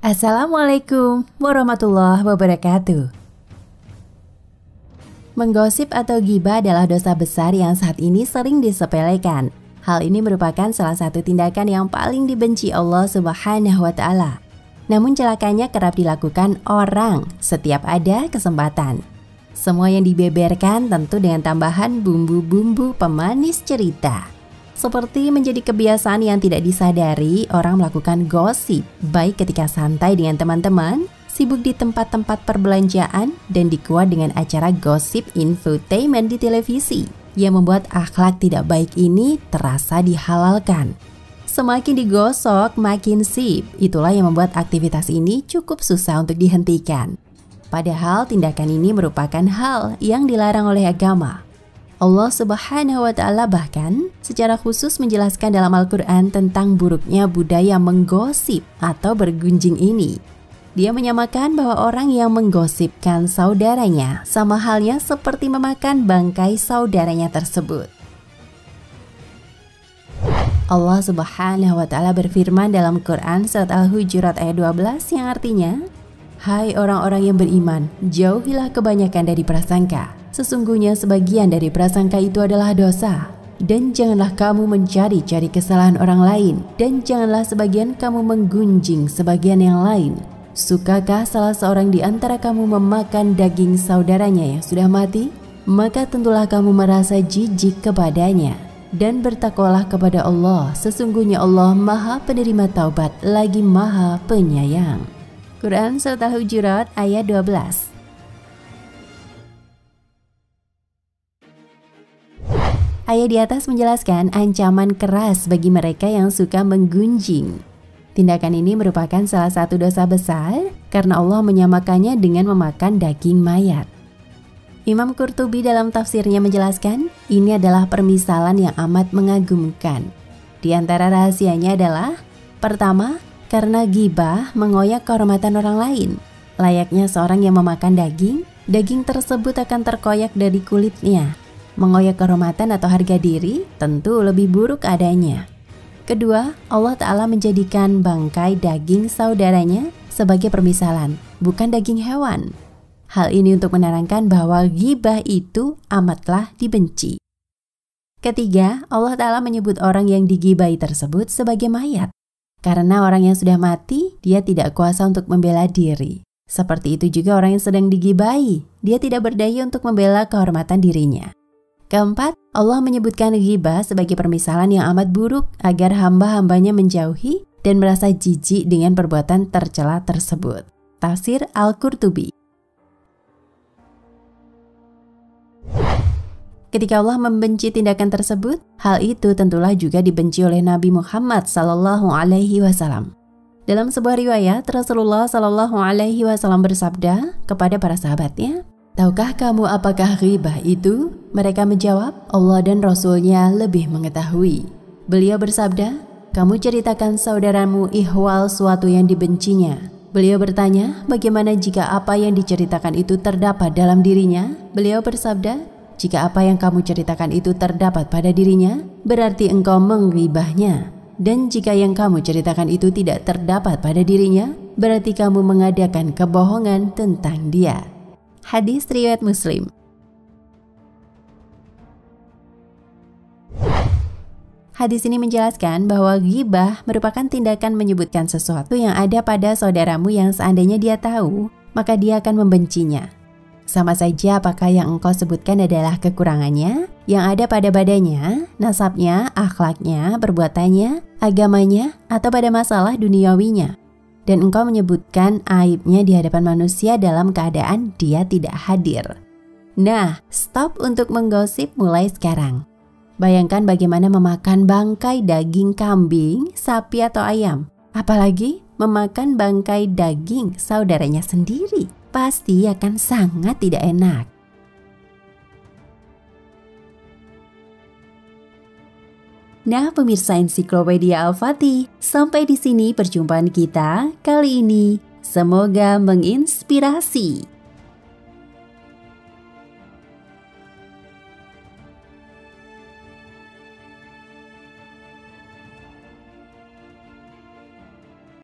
Assalamualaikum warahmatullahi wabarakatuh. Menggosip atau gibah adalah dosa besar yang saat ini sering disepelekan. Hal ini merupakan salah satu tindakan yang paling dibenci Allah Subhanahu wa taala. Namun celakanya kerap dilakukan orang setiap ada kesempatan. Semua yang dibeberkan tentu dengan tambahan bumbu-bumbu pemanis cerita. Seperti menjadi kebiasaan yang tidak disadari, orang melakukan gosip, baik ketika santai dengan teman-teman, sibuk di tempat-tempat perbelanjaan, dan dikuat dengan acara gosip infotainment di televisi, yang membuat akhlak tidak baik ini terasa dihalalkan. Semakin digosok, makin sip. Itulah yang membuat aktivitas ini cukup susah untuk dihentikan. Padahal tindakan ini merupakan hal yang dilarang oleh agama. Allah Subhanahu wa taala bahkan secara khusus menjelaskan dalam Al-Qur'an tentang buruknya budaya menggosip atau bergunjing ini. Dia menyamakan bahwa orang yang menggosipkan saudaranya sama halnya seperti memakan bangkai saudaranya tersebut. Allah Subhanahu wa taala berfirman dalam Quran surat Al-Hujurat ayat 12 yang artinya, "Hai orang-orang yang beriman, jauhilah kebanyakan dari prasangka." Sesungguhnya sebagian dari prasangka itu adalah dosa. Dan janganlah kamu mencari-cari kesalahan orang lain, dan janganlah sebagian kamu menggunjing sebagian yang lain. Sukakah salah seorang di antara kamu memakan daging saudaranya yang sudah mati? Maka tentulah kamu merasa jijik kepadanya. Dan bertakwalah kepada Allah, sesungguhnya Allah maha penerima taubat lagi maha penyayang. Quran Surat Al-Hujurat ayat 12 Ayat di atas menjelaskan ancaman keras bagi mereka yang suka menggunjing. Tindakan ini merupakan salah satu dosa besar karena Allah menyamakannya dengan memakan daging mayat. Imam Qurtubi dalam tafsirnya menjelaskan, ini adalah permisalan yang amat mengagumkan. Di antara rahasianya adalah, pertama, karena gibah mengoyak kehormatan orang lain. Layaknya seorang yang memakan daging, daging tersebut akan terkoyak dari kulitnya, Mengoyak kehormatan atau harga diri tentu lebih buruk adanya. Kedua, Allah Ta'ala menjadikan bangkai daging saudaranya sebagai permisalan, bukan daging hewan. Hal ini untuk menerangkan bahwa gibah itu amatlah dibenci. Ketiga, Allah Ta'ala menyebut orang yang digibai tersebut sebagai mayat. Karena orang yang sudah mati, dia tidak kuasa untuk membela diri. Seperti itu juga orang yang sedang digibai, dia tidak berdaya untuk membela kehormatan dirinya. Keempat, Allah menyebutkan ghibah sebagai permisalan yang amat buruk agar hamba-hambanya menjauhi dan merasa jijik dengan perbuatan tercela tersebut. Tafsir Al-Qurtubi Ketika Allah membenci tindakan tersebut, hal itu tentulah juga dibenci oleh Nabi Muhammad Sallallahu Alaihi Wasallam. Dalam sebuah riwayat, Rasulullah Sallallahu Alaihi Wasallam bersabda kepada para sahabatnya, Tahukah kamu apakah ghibah itu? Mereka menjawab, Allah dan Rasulnya lebih mengetahui. Beliau bersabda, kamu ceritakan saudaramu ihwal suatu yang dibencinya. Beliau bertanya, bagaimana jika apa yang diceritakan itu terdapat dalam dirinya? Beliau bersabda, jika apa yang kamu ceritakan itu terdapat pada dirinya, berarti engkau mengribahnya. Dan jika yang kamu ceritakan itu tidak terdapat pada dirinya, berarti kamu mengadakan kebohongan tentang dia. Hadis riwayat Muslim. Hadis ini menjelaskan bahwa gibah merupakan tindakan menyebutkan sesuatu yang ada pada saudaramu yang seandainya dia tahu, maka dia akan membencinya. Sama saja apakah yang engkau sebutkan adalah kekurangannya yang ada pada badannya, nasabnya, akhlaknya, perbuatannya, agamanya, atau pada masalah duniawinya dan engkau menyebutkan aibnya di hadapan manusia dalam keadaan dia tidak hadir. Nah, stop untuk menggosip mulai sekarang. Bayangkan bagaimana memakan bangkai daging kambing, sapi atau ayam. Apalagi memakan bangkai daging saudaranya sendiri. Pasti akan sangat tidak enak. Nah, pemirsa ensiklopedia Al-Fatih, sampai di sini perjumpaan kita kali ini. Semoga menginspirasi.